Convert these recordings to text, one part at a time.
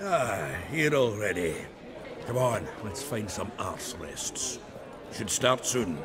Ah, here already. Come on, let's find some arse rests. Should start soon.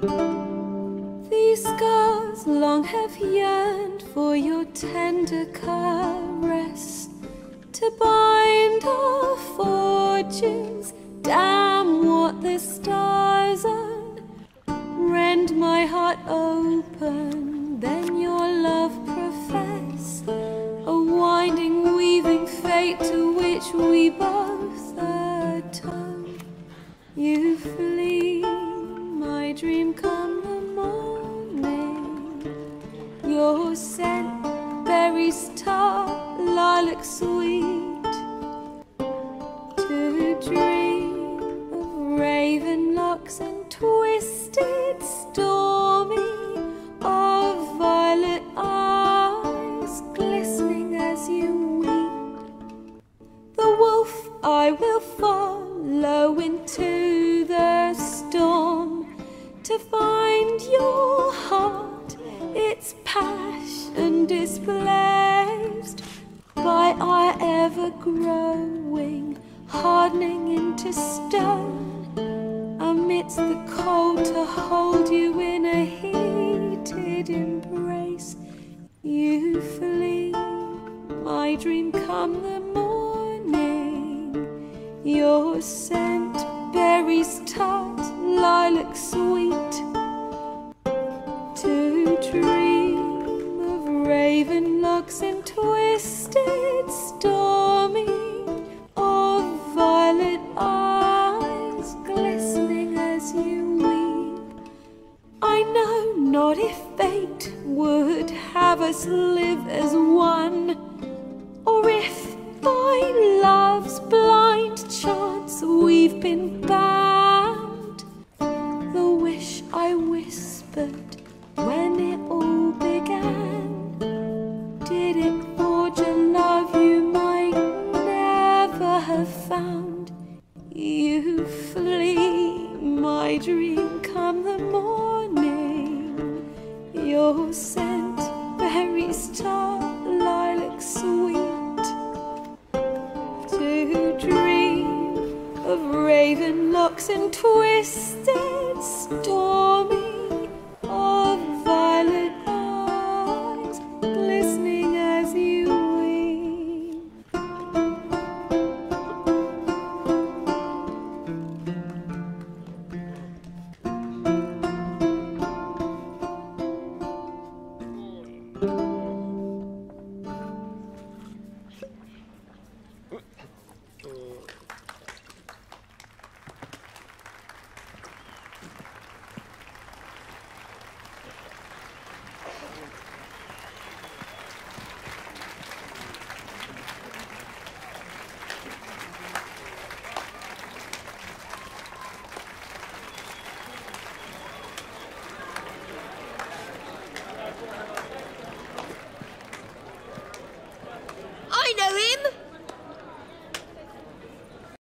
These scars long have yearned for your tender caress to bind our fortunes. Damn what the stars own. Rend my heart open, then your love profess. A winding, weaving fate to which we both atone. You flee, dream come the morning. Your scent, berries tart, lilac sweet. To find your heart, its passion displaced by our ever growing, hardening into stone. Amidst the cold to hold you in a heated embrace, you flee my dream come the morning. Your scent, berries tart, lilac sweet. To dream of raven locks and twisted stormy, of violet eyes glistening as you weep. I know not if fate would have us whispered when it all began, did it forge a love you might never have found? You flee, my dream come the morning. Your scent, berries tart, lilac sweet. To dream of raven locks and twisted stormy Erin?